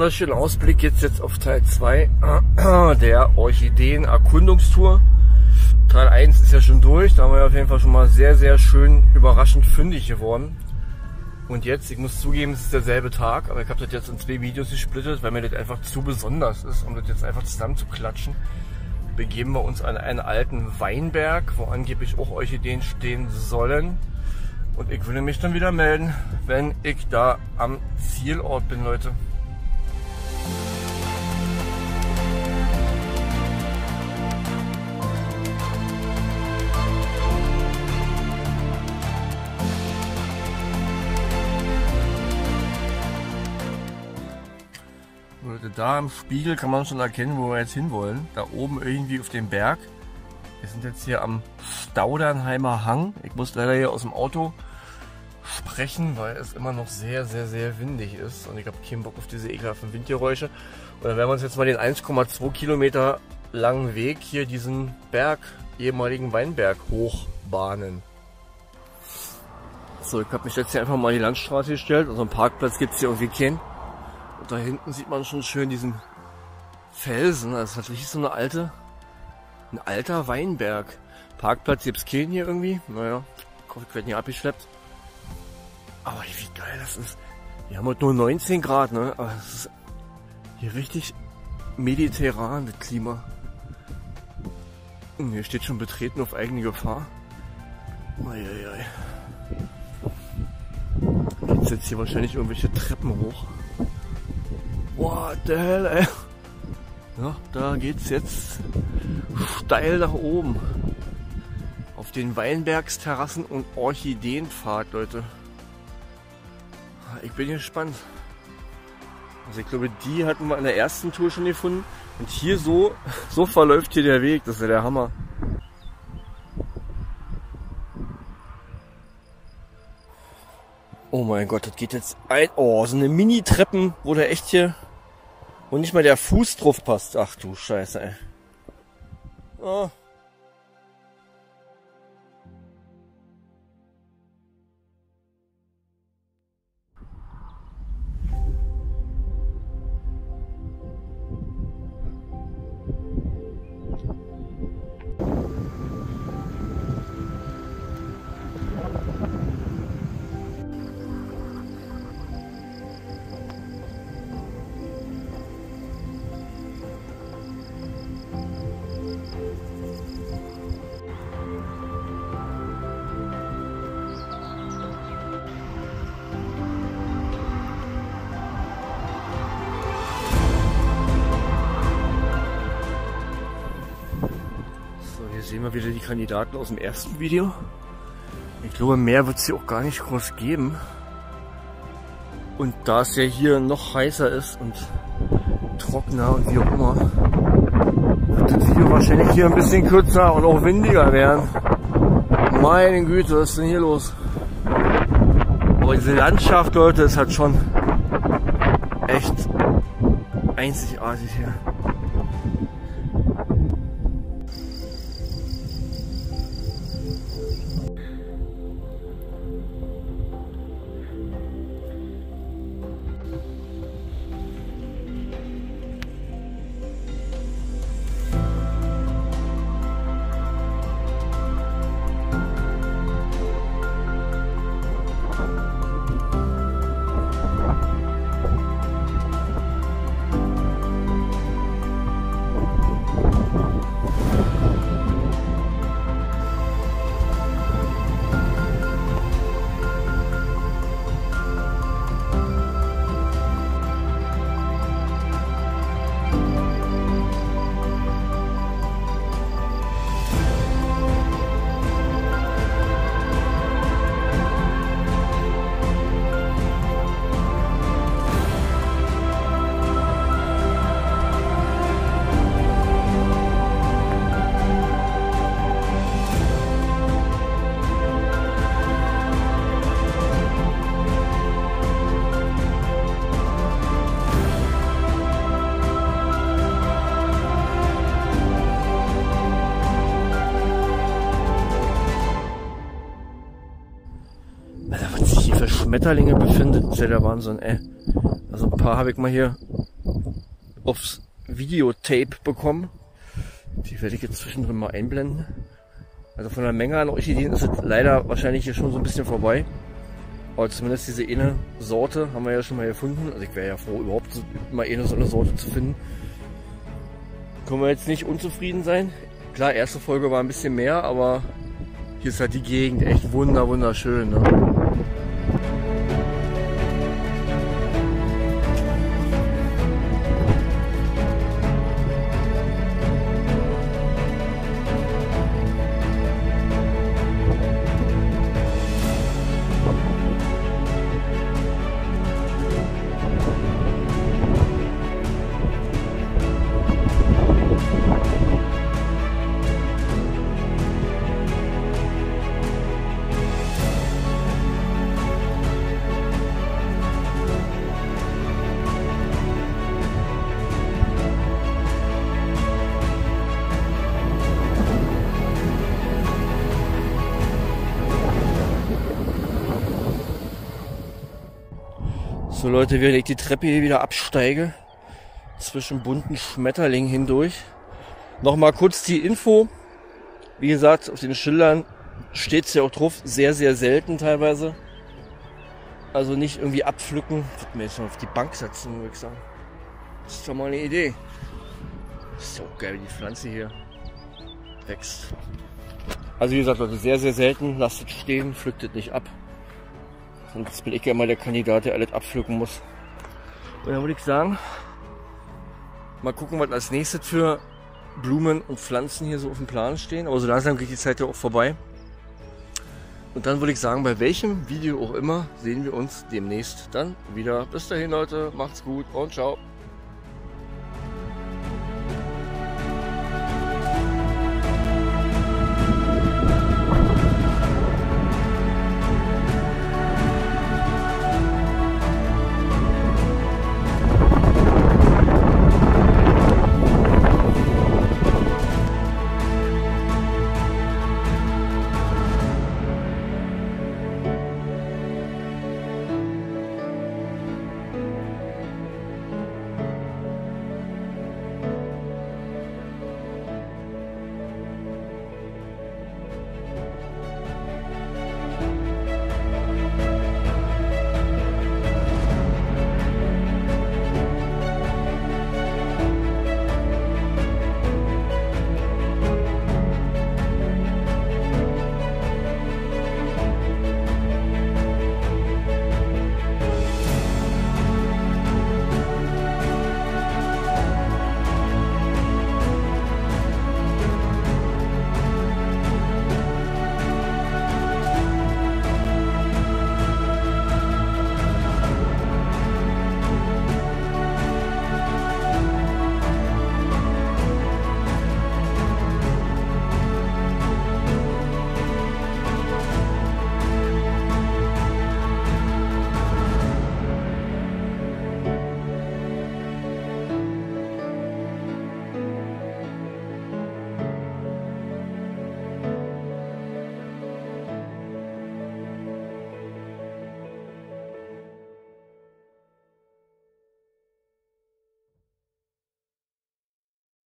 wunderschönen Ausblick geht's jetzt auf Teil 2 der Orchideen-Erkundungstour. Teil 1 ist ja schon durch, da haben wir auf jeden Fall schon mal sehr, sehr schön überraschend fündig geworden. Und jetzt, ich muss zugeben, es ist derselbe Tag, aber ich habe das jetzt in zwei Videos gesplittet, weil mir das einfach zu besonders ist, um das jetzt einfach zusammen zu klatschen. Begeben wir uns an einen alten Weinberg, wo angeblich auch Orchideen stehen sollen. Und ich würde mich dann wieder melden, wenn ich da am Zielort bin, Leute. Da im Spiegel kann man schon erkennen, wo wir jetzt hinwollen. Da oben irgendwie auf dem Berg. Wir sind jetzt hier am Staudernheimer Hang. Ich muss leider hier aus dem Auto sprechen, weil es immer noch sehr, sehr, sehr windig ist. Und ich habe keinen Bock auf diese ekelhaften Windgeräusche. Und dann werden wir uns jetzt mal den 1,2 Kilometer langen Weg hier diesen Berg, ehemaligen Weinberg, hochbahnen. So, ich habe mich jetzt hier einfach mal die Landstraße gestellt. Also einen Parkplatz gibt es hier irgendwie keinen. Und da hinten sieht man schon schön diesen Felsen. Das ist natürlich so eine alte, ein alter Weinberg. Parkplatz gibt's keinen hier irgendwie. Naja, ich werde nicht abgeschleppt. Aber wie geil das ist. Wir haben heute nur 19 Grad, ne? Aber es ist hier richtig mediterran, das Klima. Und hier steht schon betreten auf eigene Gefahr. Uiuiui. Geht's jetzt hier wahrscheinlich irgendwelche Treppen hoch. What the hell, ey. Ja, da geht's jetzt steil nach oben. Auf den Weinbergsterrassen und Orchideenpfad, Leute. Ich bin gespannt. Also ich glaube, die hatten wir in der ersten Tour schon gefunden. Und hier so, so verläuft hier der Weg. Das ist ja der Hammer. Oh mein Gott, das geht jetzt ein... Oh, so eine Mini-Treppen, wo der echt hier... Wo nicht mal der Fuß drauf passt. Ach du Scheiße, ey. Oh. Sehen wir wieder die Kandidaten aus dem ersten Video. Ich glaube, mehr wird es hier auch gar nicht groß geben. Und da es ja hier noch heißer ist und trockener und wie auch immer, wird das Video wahrscheinlich hier ein bisschen kürzer und auch windiger werden. Meine Güte, was ist denn hier los? Aber diese Landschaft, Leute, ist halt schon echt einzigartig hier. Schmetterlinge befindet, ist ja der Wahnsinn, ey. Also ein paar habe ich mal hier aufs Videotape bekommen. Die werde ich jetzt zwischendrin mal einblenden. Also von der Menge an Orchideen ist es leider wahrscheinlich hier schon so ein bisschen vorbei. Aber zumindest diese eine Sorte haben wir ja schon mal gefunden. Also ich wäre ja froh, überhaupt mal eine so eine Sorte zu finden. Können wir jetzt nicht unzufrieden sein. Klar, erste Folge war ein bisschen mehr, aber hier ist halt die Gegend echt wunder wunderschön. Ne? So Leute, während ich die Treppe hier wieder absteige, zwischen bunten Schmetterlingen hindurch. Nochmal kurz die Info. Wie gesagt, auf den Schildern steht es ja auch drauf, sehr, sehr selten teilweise. Also nicht irgendwie abpflücken. Ich würde mir jetzt mal auf die Bank setzen, würde ich sagen. Das ist doch mal eine Idee. Ist so geil, wie die Pflanze hier wächst. Also wie gesagt, Leute, sehr, sehr selten. Lasst es stehen, pflückt es nicht ab. Sonst bin ich ja mal der Kandidat, der alles abpflücken muss. Und dann würde ich sagen, mal gucken, was als nächstes für Blumen und Pflanzen hier so auf dem Plan stehen. Aber so langsam geht die Zeit ja auch vorbei. Und dann würde ich sagen, bei welchem Video auch immer sehen wir uns demnächst dann wieder. Bis dahin Leute, macht's gut und ciao.